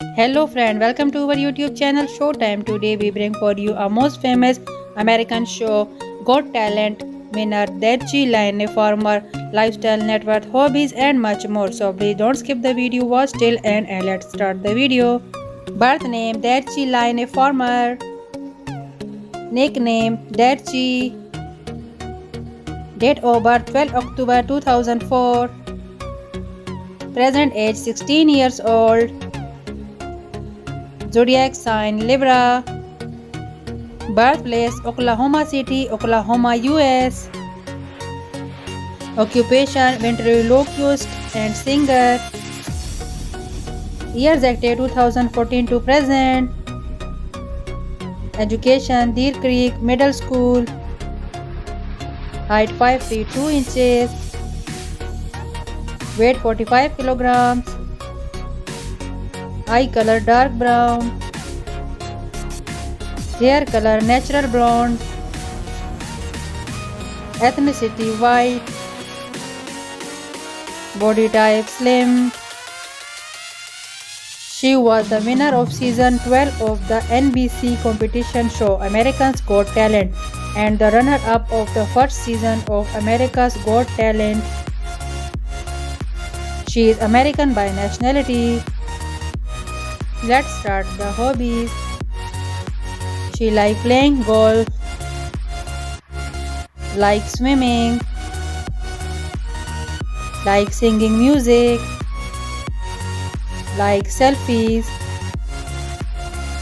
Hello friend, welcome to our YouTube channel Showtime. Today we bring for you a most famous American show, Got Talent winner Darci Lynne, a Farmer lifestyle net worth, hobbies and much more. So please don't skip the video, watch till end and let's start the video. Birth name Darci Lynne, a Farmer nickname Darci. Date of birth 12 October 2004. Present age 16 years old. Zodiac sign Libra. Birthplace Oklahoma City, Oklahoma, US. Occupation ventriloquist and singer. Years active 2014 to present. Education Deer Creek Middle School. Height 5 feet 2 inches. Weight 45 kilograms. Eye color dark brown. Hair color natural blonde. Ethnicity white. Body type slim. She was the winner of season 12 of the NBC competition show America's Got Talent and the runner up of the first season of America's Got Talent. She is American by nationality. Let's start the hobbies. She likes playing golf, like swimming, like singing music, like selfies,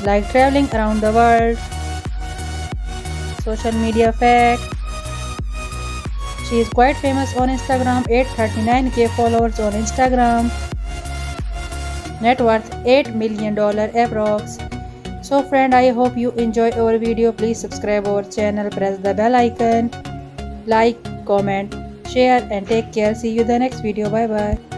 like traveling around the world, social media fact. She is quite famous on Instagram, 839k followers on Instagram. Net worth 8 million dollar approx. So friend, I hope you enjoy our video. Please subscribe our channel, press the bell icon, like, comment, share and take care. See you the next video. Bye bye.